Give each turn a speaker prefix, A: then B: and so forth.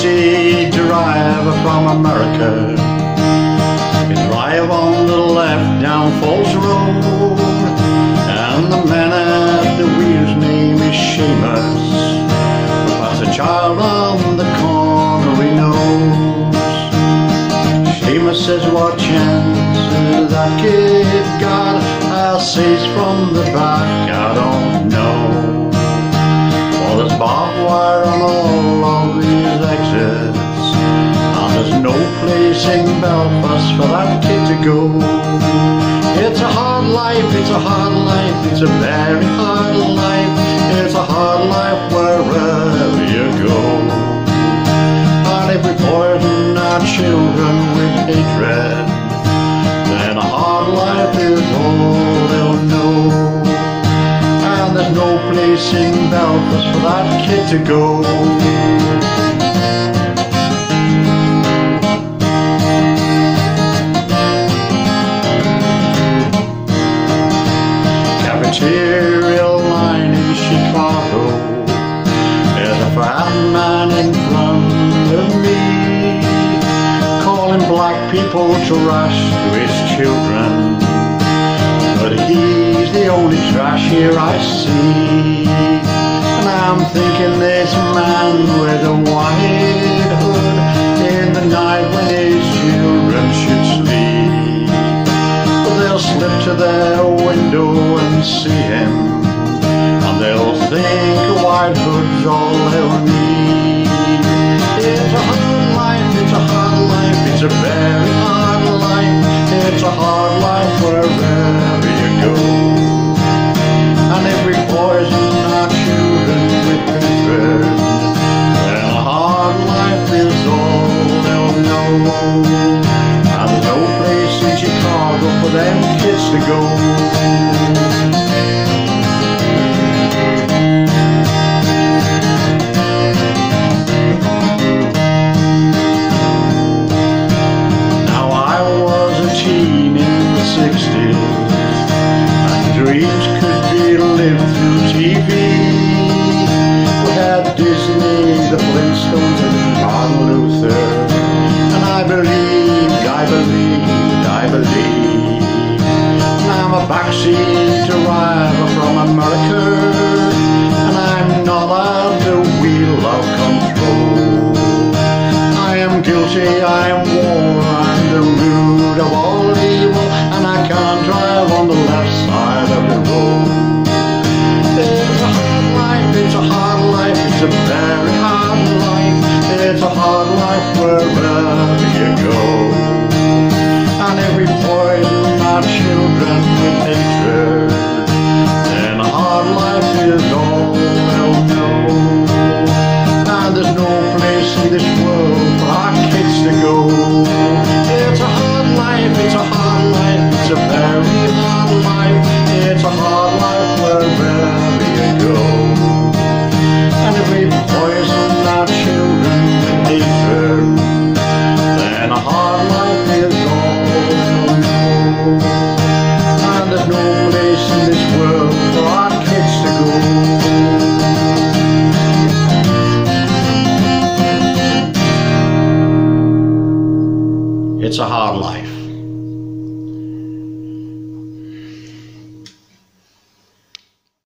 A: She driver from America. You drive on the left down Falls Road, and the man at the wheel's name is Seamus. That's a child on the corner he knows. Seamus says, what chances that kid got? I'll says from the back, I don't know. Well, there's barbed wire on in Belfast for that kid to go. It's a hard life, it's a hard life, it's a very hard life. It's a hard life wherever you go. And if we poison our children with hatred, then a hard life is all they'll know. And there's no place in Belfast for that kid to go. Cafeteria line in Chicago. There's a man in front of me, calling black people to rush to his children. But he's the only trash here I see. And I'm thinking this man with a their window and see him. And they'll think white hood's all they'll need. It's a hard life, it's a hard life, it's a very hard life. It's a hard life wherever you go. And if we poison our children with hatred, then a hard life is all they'll know. And no place Chicago for them kids to go. we poison our children with hatred. It's a hard life.